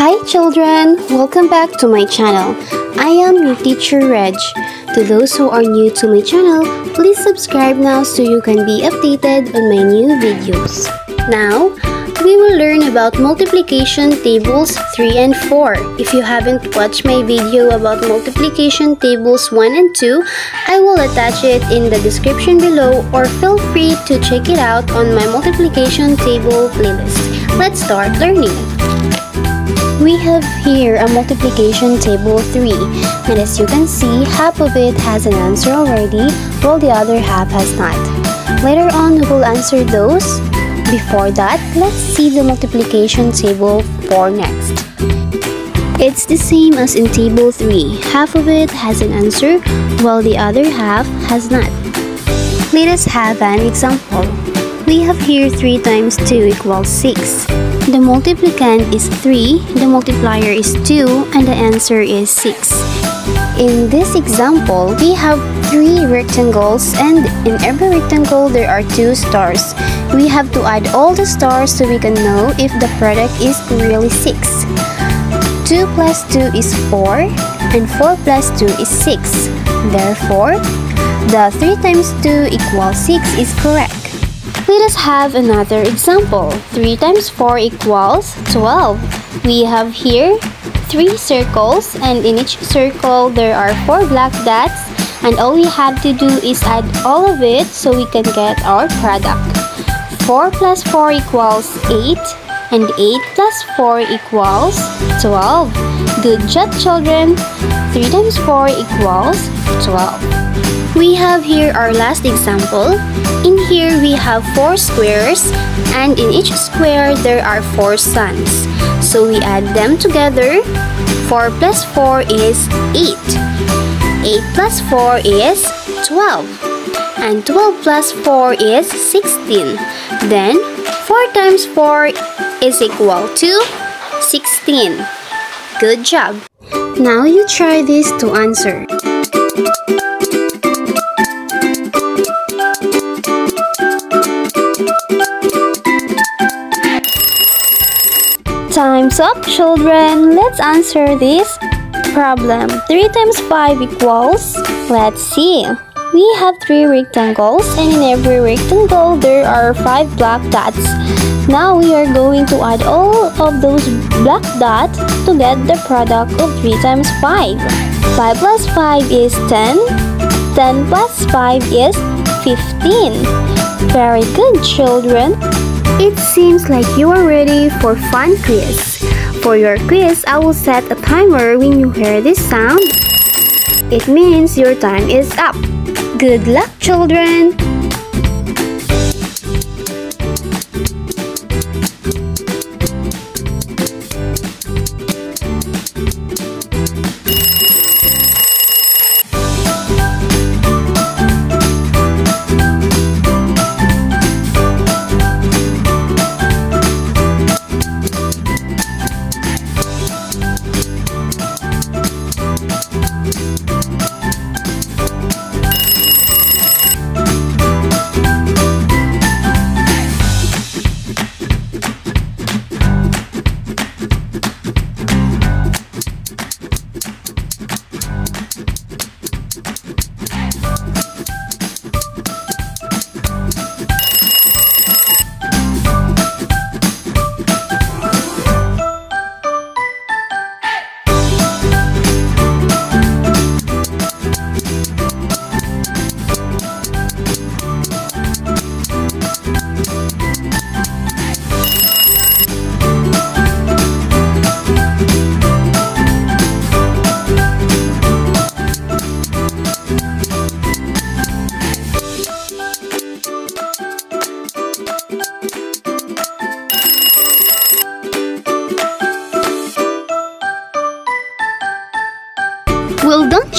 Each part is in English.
Hi children! Welcome back to my channel. I am your teacher Reg. To those who are new to my channel, please subscribe now so you can be updated on my new videos. Now, we will learn about multiplication tables 3 and 4. If you haven't watched my video about multiplication tables 1 and 2, I will attach it in the description below or feel free to check it out on my multiplication table playlist. Let's start learning. We have here a multiplication table 3 and as you can see, half of it has an answer already while the other half has not. Later on, we will answer those before that, let's see the multiplication table 4 next. It's the same as in table 3. Half of it has an answer, while the other half has not. Let us have an example. We have here 3 times 2 equals 6. The multiplicand is 3, the multiplier is 2, and the answer is 6. In this example, we have 3 rectangles and in every rectangle there are 2 stars. We have to add all the stars so we can know if the product is really 6. 2 plus 2 is 4 and 4 plus 2 is 6. Therefore, the 3 times 2 equals 6 is correct. Let us have another example. 3 times 4 equals 12. We have here 3 circles and in each circle there are 4 black dots and all we have to do is add all of it so we can get our product. 4 plus 4 equals 8 and 8 plus 4 equals 12. Good job children! 3 times 4 equals 12. We have here our last example. In here we have 4 squares and in each square there are 4 suns. So we add them together. 4 plus 4 is 8. 8 plus 4 is 12 and 12 plus 4 is 16. Then 4 times 4 is equal to 16. Good job! Now you try this to answer. Time's up, children! Let's answer this problem. 3 times 5 equals... Let's see. We have three rectangles and in every rectangle there are five black dots. Now we are going to add all of those black dots to get the product of 3 times 5. 5 plus 5 is 10. 10 plus 5 is 15. Very good children. It seems like you are ready for fun quiz. For your quiz, I will set a timer when you hear this sound. It means your time is up. Good luck, children!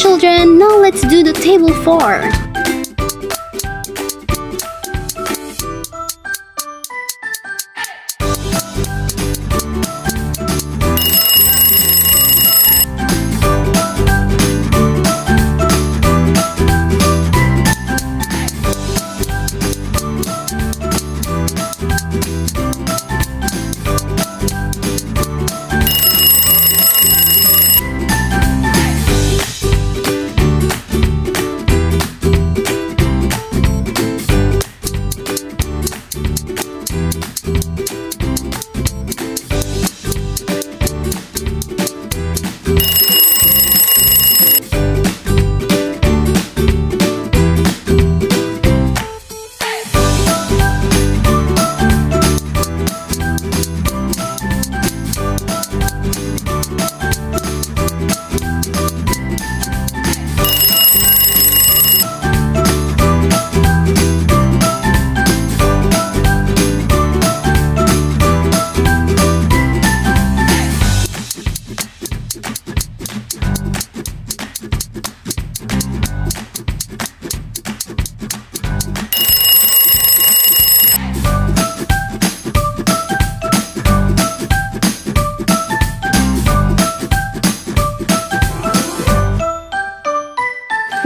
Children, now let's do the table 4.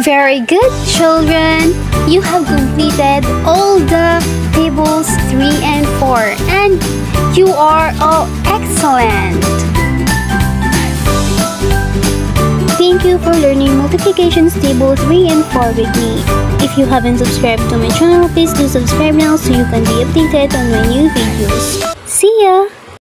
Very good, children! You have completed all the tables 3 and 4 and you are all excellent! Thank you for learning multiplications table 3 and 4 with me. If you haven't subscribed to my channel, please do subscribe now so you can be updated on my new videos. See ya!